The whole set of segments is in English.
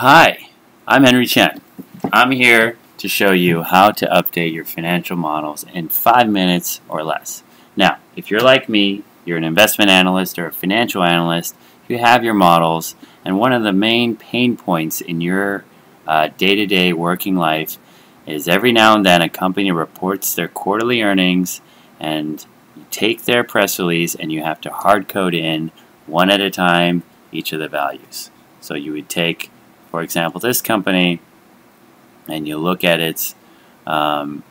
Hi, I'm Henry Chien. I'm here to show you how to update your financial models in five minutes or less. Now, if you're like me, you're an investment analyst or a financial analyst, you have your models, and one of the main pain points in your uh, day-to-day -day working life is every now and then a company reports their quarterly earnings and you take their press release and you have to hard code in one at a time each of the values. So you would take for example, this company, and you look at its um,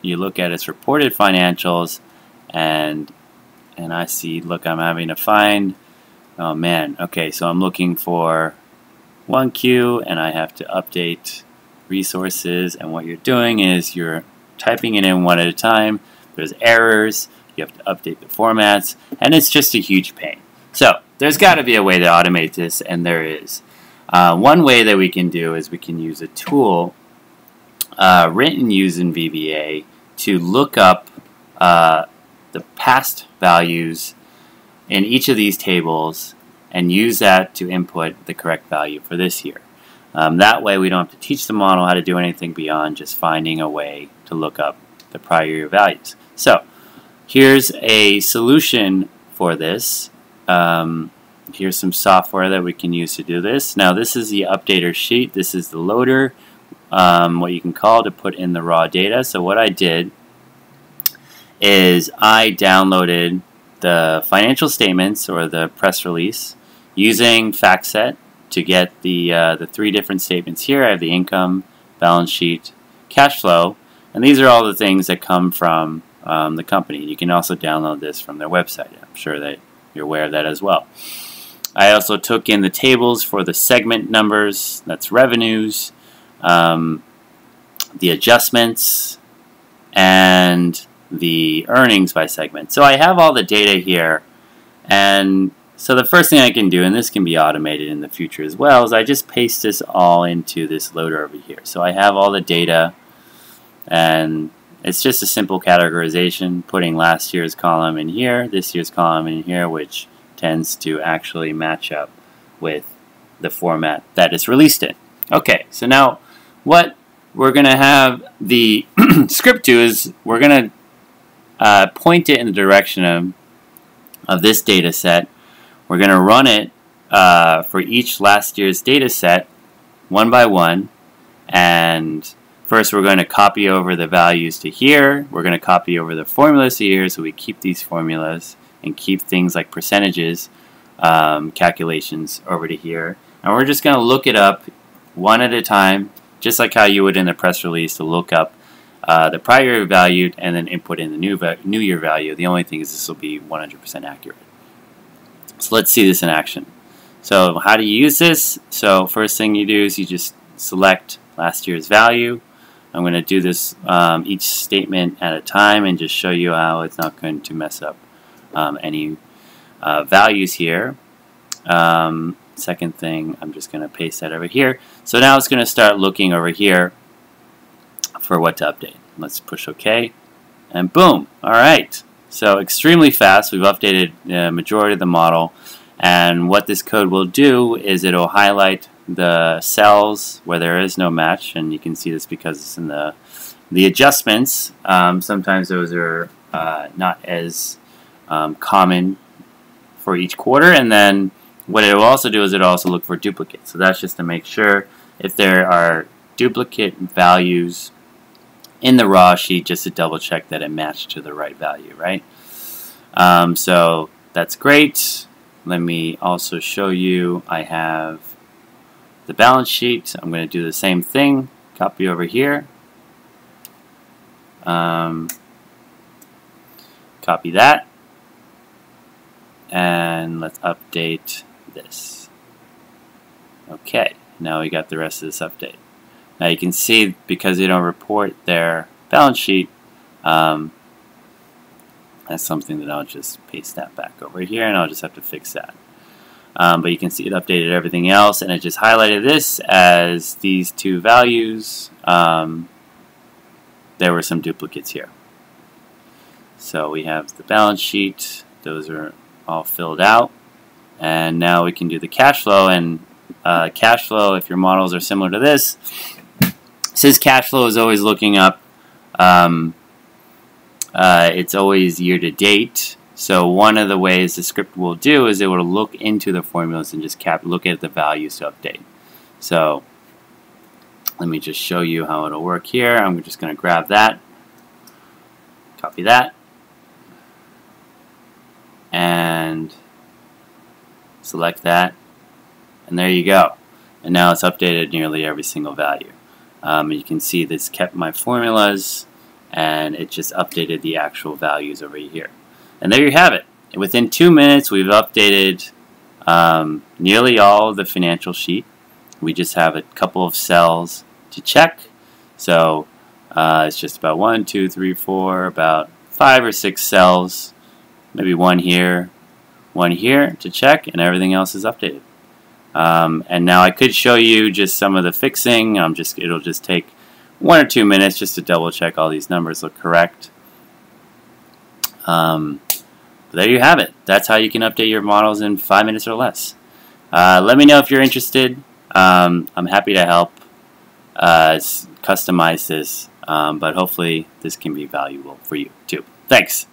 you look at its reported financials, and and I see, look, I'm having to find. Oh man, okay, so I'm looking for 1Q, and I have to update resources. And what you're doing is you're typing it in one at a time. There's errors. You have to update the formats, and it's just a huge pain. So there's got to be a way to automate this, and there is. Uh, one way that we can do is we can use a tool uh, written using VBA to look up uh, the past values in each of these tables and use that to input the correct value for this year. Um, that way we don't have to teach the model how to do anything beyond just finding a way to look up the prior year values. So here's a solution for this. Um, Here's some software that we can use to do this. Now this is the updater sheet. This is the loader, um, what you can call to put in the raw data. So what I did is I downloaded the financial statements or the press release using FactSet to get the, uh, the three different statements here. I have the income, balance sheet, cash flow, and these are all the things that come from um, the company. You can also download this from their website. I'm sure that you're aware of that as well. I also took in the tables for the segment numbers, that's revenues, um, the adjustments, and the earnings by segment. So I have all the data here, and so the first thing I can do, and this can be automated in the future as well, is I just paste this all into this loader over here. So I have all the data, and it's just a simple categorization, putting last year's column in here, this year's column in here, which tends to actually match up with the format that it's released in. Okay, so now what we're going to have the script do is we're going to uh, point it in the direction of, of this data set. We're going to run it uh, for each last year's data set one by one and first we're going to copy over the values to here. We're going to copy over the formulas to here so we keep these formulas and keep things like percentages um, calculations over to here. And we're just going to look it up one at a time, just like how you would in the press release to look up uh, the prior value and then input in the new, new year value. The only thing is this will be 100% accurate. So let's see this in action. So how do you use this? So first thing you do is you just select last year's value. I'm going to do this um, each statement at a time and just show you how it's not going to mess up um, any uh, values here. Um, second thing, I'm just going to paste that over here. So now it's going to start looking over here for what to update. Let's push OK, and boom! All right. So extremely fast. We've updated the majority of the model. And what this code will do is it will highlight the cells where there is no match, and you can see this because it's in the the adjustments. Um, sometimes those are uh, not as um, common for each quarter. And then what it will also do is it will also look for duplicates. So that's just to make sure if there are duplicate values in the raw sheet just to double check that it matched to the right value, right? Um, so that's great. Let me also show you I have the balance sheet. I'm going to do the same thing. Copy over here. Um, copy that and let's update this. Okay, now we got the rest of this update. Now you can see because they don't report their balance sheet, um, that's something that I'll just paste that back over here and I'll just have to fix that. Um, but you can see it updated everything else and it just highlighted this as these two values. Um, there were some duplicates here. So we have the balance sheet. Those are all filled out. And now we can do the cash flow and uh, cash flow, if your models are similar to this, since cash flow is always looking up, um, uh, it's always year to date. So one of the ways the script will do is it will look into the formulas and just cap look at the values to update. So let me just show you how it'll work here. I'm just going to grab that, copy that, and select that, and there you go. And now it's updated nearly every single value. Um, you can see this kept my formulas, and it just updated the actual values over here. And there you have it. Within two minutes, we've updated um, nearly all of the financial sheet. We just have a couple of cells to check. So uh, it's just about one, two, three, four, about five or six cells, maybe one here, one here to check, and everything else is updated. Um, and now I could show you just some of the fixing. I'm just it'll just take one or two minutes just to double check all these numbers look correct. Um, there you have it. That's how you can update your models in five minutes or less. Uh, let me know if you're interested. Um, I'm happy to help uh, customize this, um, but hopefully this can be valuable for you too. Thanks.